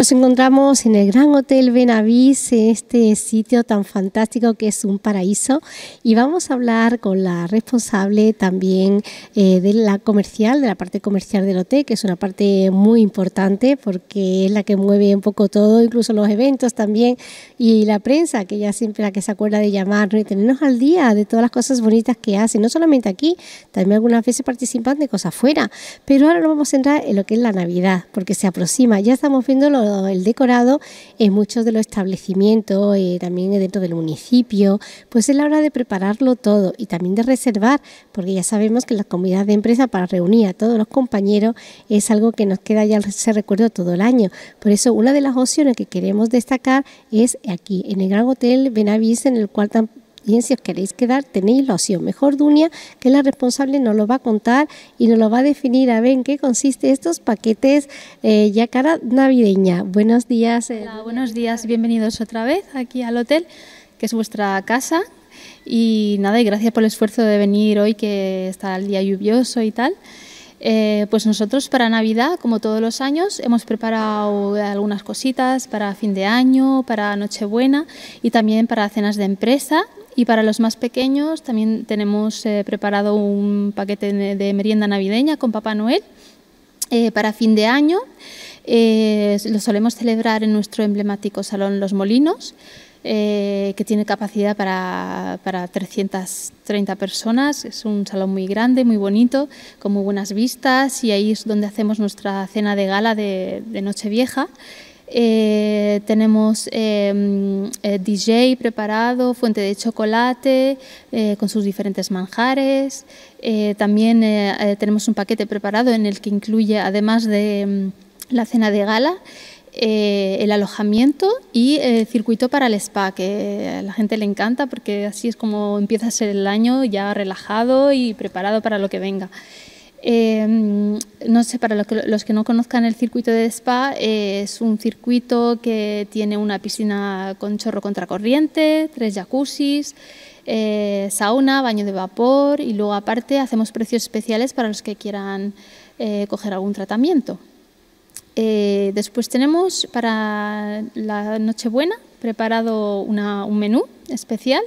Nos encontramos en el Gran Hotel Benavís, en este sitio tan fantástico que es un paraíso, y vamos a hablar con la responsable también eh, de la comercial, de la parte comercial del hotel, que es una parte muy importante porque es la que mueve un poco todo, incluso los eventos también, y la prensa, que ella siempre la que se acuerda de llamarnos y tenernos al día de todas las cosas bonitas que hace, no solamente aquí, también algunas veces participan de cosas fuera, pero ahora nos vamos a entrar en lo que es la Navidad, porque se aproxima, ya estamos viendo el decorado en muchos de los establecimientos, eh, también dentro del municipio, pues es la hora de prepararlo todo y también de reservar, porque ya sabemos que la comunidad de empresa para reunir a todos los compañeros es algo que nos queda ya ese recuerdo todo el año. Por eso una de las opciones que queremos destacar es aquí, en el Gran Hotel Benavís, en el cual Bien, si os queréis quedar, tenéis la opción. Mejor Dunia, que la responsable, nos lo va a contar y nos lo va a definir a ver en qué consiste estos paquetes eh, ya cara navideña. Buenos días. Eh, Hola, buenos días, bienvenidos otra vez aquí al hotel, que es vuestra casa. Y nada, y gracias por el esfuerzo de venir hoy, que está el día lluvioso y tal. Eh, pues nosotros para Navidad, como todos los años, hemos preparado algunas cositas para fin de año, para Nochebuena y también para cenas de empresa y para los más pequeños también tenemos eh, preparado un paquete de merienda navideña con Papá Noel eh, para fin de año. Eh, lo solemos celebrar en nuestro emblemático Salón Los Molinos, que tiene capacidad para, para, 330 personas. Es un salón muy grande, muy bonito, con muy buenas vistas y ahí es donde hacemos nuestra cena de gala de, de Nochevieja. Eh, tenemos em, eh, DJ preparado, fuente de chocolate eh, con sus diferentes manjares. también tenemos un paquete preparado en el que incluye, además de em, la cena de gala, el alojamiento y el circuito para el spa, que a la gente le encanta porque así es como empieza a ser el año ya relajado y preparado para lo que venga. Em, no sé, para los que no conozcan el circuito de spa, eh, es un circuito que tiene una piscina con chorro contracorriente, tres jacuzzis, eh, sauna, baño de vapor y luego aparte hacemos precios especiales para los que quieran eh, coger algún tratamiento. después tenemos para la Nochebuena preparado un menú especial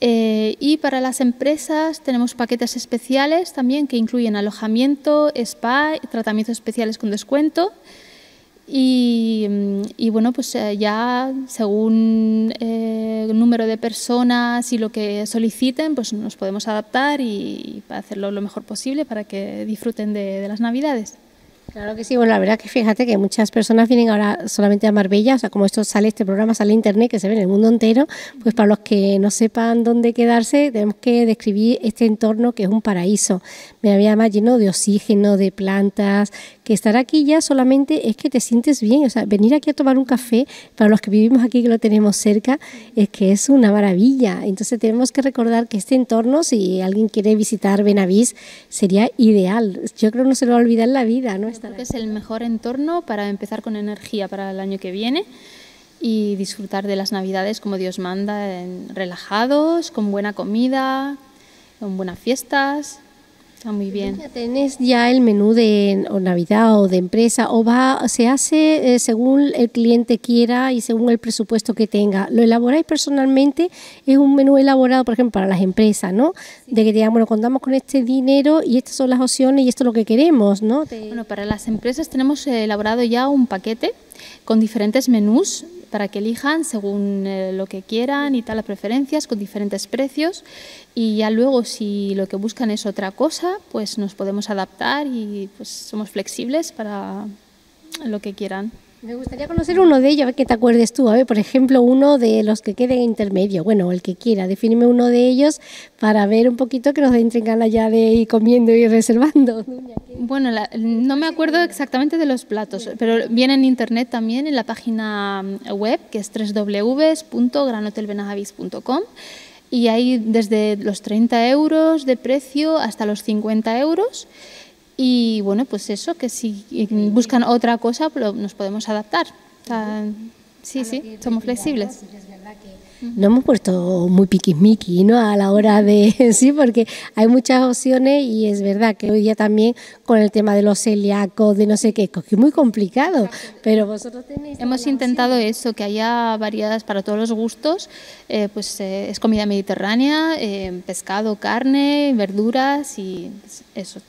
eh, y para las empresas tenemos paquetes especiales también que incluyen alojamiento, spa, tratamientos especiales con descuento. Y, mm, bueno, pues eh, ya según eh, el número de personas y lo que soliciten, pues nos podemos adaptar y, para hacerlo lo mejor posible para que disfruten de las Navidades. Claro que sí, bueno, la verdad que fíjate que muchas personas vienen ahora solamente a Marbella, o sea, como esto sale, este programa sale en internet, que se ve en el mundo entero, pues para los que no sepan dónde quedarse, tenemos que describir este entorno que es un paraíso. Me había más lleno de oxígeno, de plantas, que estar aquí ya solamente es que te sientes bien, o sea, venir aquí a tomar un café, para los que vivimos aquí que lo tenemos cerca, es que es una maravilla. Entonces tenemos que recordar que este entorno, si alguien quiere visitar Benavís, sería ideal. Yo creo que no se lo va a olvidar en la vida, ¿no? Creo que es el mejor entorno para empezar con energía para el año que viene y disfrutar de las navidades como Dios manda, relajados, con buena comida, con buenas fiestas muy bien. ¿Tienes ya el menú de Navidad o de empresa o va se hace eh, según el cliente quiera y según el presupuesto que tenga? ¿Lo elaboráis personalmente? Es un menú elaborado, por ejemplo, para las empresas, ¿no? De que digamos, bueno, contamos con este dinero y estas son las opciones y esto es lo que queremos, ¿no? Bueno, para las empresas tenemos elaborado ya un paquete con diferentes menús para que elijan según eh, lo que quieran y tal, las preferencias, con diferentes precios. Y ya luego, si lo que buscan es otra cosa, pues nos podemos adaptar y pues somos flexibles para lo que quieran. Me gustaría conocer uno de ellos, a ver que te acuerdes tú. A ver, por ejemplo, uno de los que queden intermedio, bueno, el que quiera, defíneme uno de ellos para ver un poquito que nos entren ganas ya de ir comiendo y reservando. Bueno, no me acuerdo exactamente de los platos, pero viene en internet también, en la página web, que es www.granhotelbenajavis.com y hay desde los 30 euros de precio hasta los 50 euros. Y bueno, pues eso, que si buscan otra cosa, pues nos podemos adaptar. sí, sí, somos flexibles. No hemos puesto muy piquismiqui, ¿no? A la hora de, sí, porque hay muchas opciones y es verdad que hoy día también con el tema de los celíacos, de no sé qué, es muy complicado, pero vosotros tenéis... Hemos intentado eso, que haya variedades para todos los gustos, eh, pues eh, es comida mediterránea, eh, pescado, carne, verduras y eso,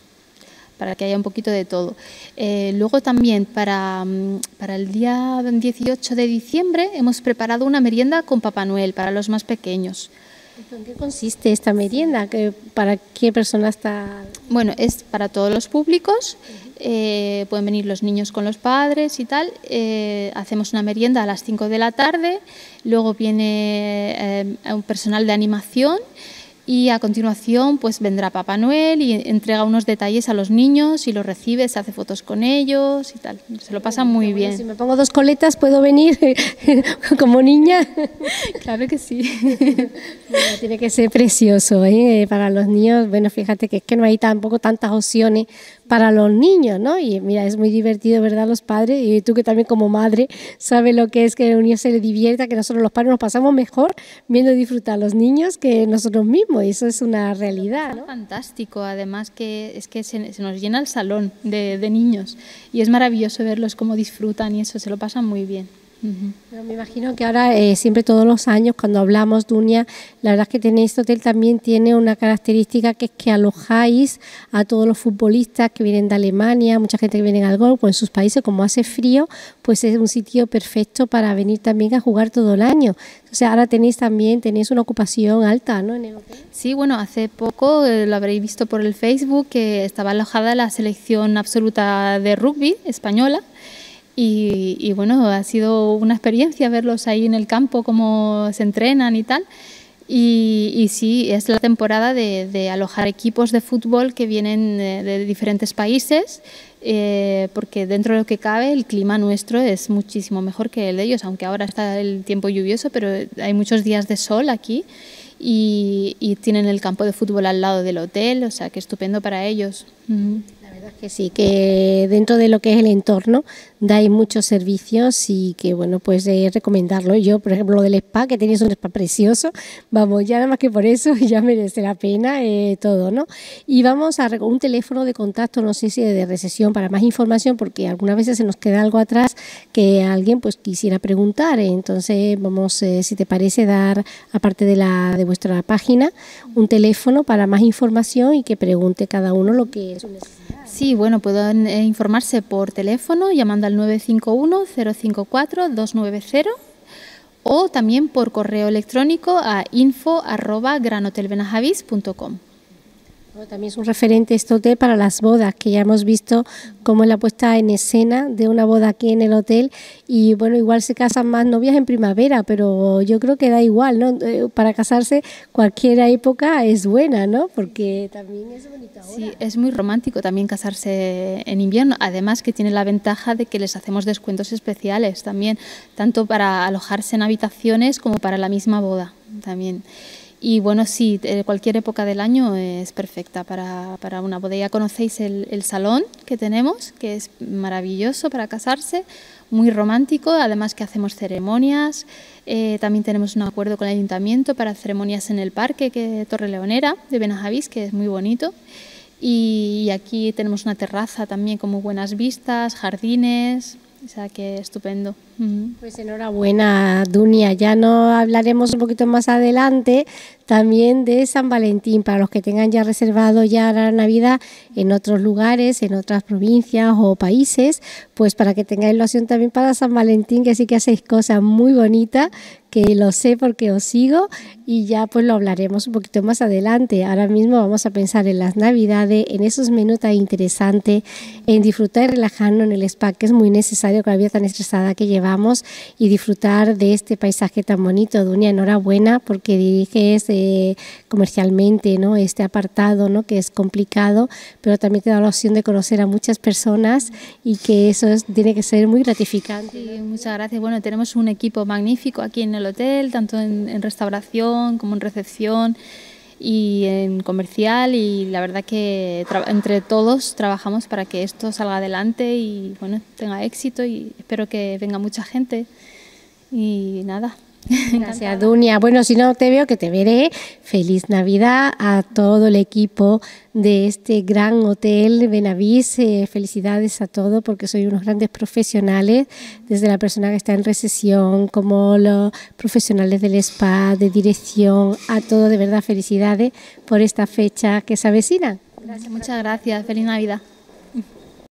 para que haya un poquito de todo. Eh, luego también para, mm, para, el día 18 de diciembre hemos preparado una merienda con Papá Noel para los más pequeños. ¿En qué consiste esta merienda? ¿Para qué persona está? Bueno, es para todos los públicos. Eh, pueden venir los niños con los padres y tal. Eh, hacemos una merienda a las 5 de la tarde. Luego viene un personal de animación y a continuación pues vendrá Papá Noel y entrega unos detalles a los niños y los recibe, se hace fotos con ellos y tal. Se lo pasa muy bien. Si me pongo dos coletas, ¿puedo venir como niña? claro que sí. tiene que ser precioso ¿eh? para los niños. Bueno, fíjate que es que no hay tampoco tantas opciones para los niños, ¿no? Y mira, es muy divertido, ¿verdad? Los padres, y tú que también como madre sabes lo que es que el niño se le divierta, que nosotros los padres nos pasamos mejor viendo disfrutar a los niños que nosotros mismos, y eso es una realidad, ¿no? Fantástico, además que es que se, nos llena el salón de, de niños y es maravilloso verlos cómo disfrutan y eso, se lo pasan muy bien me imagino que ahora, eh, siempre todos los años, cuando hablamos, Dunia, la verdad es que tenéis este hotel también tiene una característica que es que alojáis a todos los futbolistas que vienen de Alemania, mucha gente que viene al golf, pues en sus países, como hace frío, pues es un sitio perfecto para venir también a jugar todo el año. O sea, ahora tenéis también, tenéis una ocupación alta, ¿no? En el hotel. Sí, bueno, hace poco eh, lo habréis visto por el Facebook que estaba alojada la selección absoluta de rugby española. Y, bueno, ha sido una experiencia verlos ahí en el campo, cómo se entrenan y tal. Y, sí, es la temporada de, alojar equipos de fútbol que vienen de, diferentes países, eh, porque dentro de lo que cabe el clima nuestro es muchísimo mejor que el de ellos, aunque ahora está el tiempo lluvioso, pero hay muchos días de sol aquí y, tienen el campo de fútbol al lado del hotel, o sea que estupendo para ellos que sí, que dentro de lo que es el entorno dais muchos servicios y que bueno, pues eh, recomendarlo. Yo, por ejemplo, lo del spa, que tenéis un spa precioso, vamos, ya nada más que por eso ya merece la pena eh, todo, ¿no? Y vamos a un teléfono de contacto, no sé si de recesión para más información, porque algunas veces se nos queda algo atrás que alguien pues quisiera preguntar. Entonces, vamos, eh, si te parece, dar, aparte de la de vuestra página, un teléfono para más información y que pregunte cada uno lo que es su necesidad. Sí, bueno, pueden eh, informarse por teléfono llamando al 951-054-290 o también por correo electrónico a También es un referente este hotel para las bodas, que ya hemos visto cómo es la puesta en escena de una boda aquí en el hotel. Y bueno, igual se casan más novias en primavera, pero yo creo que da igual, ¿no? Eh, para casarse cualquier época es buena, ¿no? Porque también es bonito Sí, es muy romántico también casarse en invierno. Además que tiene la ventaja de que les hacemos descuentos especiales también, tanto para alojarse en habitaciones como para la misma boda también. Y bueno, sí, cualquier época del año es perfecta para, para una boda. Conocéis el, salón que tenemos, que es maravilloso para casarse, muy romántico, además que hacemos ceremonias. Eh, también tenemos un acuerdo con el ayuntamiento para ceremonias en el parque que Torre Leonera de Benajavís, que es muy bonito. Y aquí tenemos una terraza también con muy buenas vistas, jardines, o sea que estupendo. Pues enhorabuena, Dunia. Ya no hablaremos un poquito más adelante también de San Valentín, para los que tengan ya reservado ya la Navidad en otros lugares, en otras provincias o países, pues para que tengáis ilusión también para San Valentín, que sí que hacéis cosas muy bonitas, que lo sé porque os sigo y ya pues lo hablaremos un poquito más adelante. Ahora mismo vamos a pensar en las Navidades, en esos menús tan interesantes, en disfrutar y relajarnos en el spa, que es muy necesario con la vida tan estresada que llevamos y disfrutar de este paisaje tan bonito. Dunia, enhorabuena porque diriges comercialmente, ¿no? Este apartado, ¿no? Que es complicado, pero también te da la opción de conocer a muchas personas y que eso tiene que ser muy gratificante. muchas gracias. Bueno, tenemos un equipo magnífico aquí en el hotel, tanto en, restauración como en recepción y en comercial y la verdad que entre todos trabajamos para que esto salga adelante y bueno tenga éxito y espero que venga mucha gente y nada Gracias, Dunia. Bueno, si no te veo, que te veré. Feliz Navidad a todo el equipo de este gran hotel Benavís. Eh, felicidades a todos porque sois unos grandes profesionales, desde la persona que está en recesión, como los profesionales del spa, de dirección, a todo de verdad felicidades por esta fecha que se avecina. Gracias, muchas gracias. Feliz Navidad.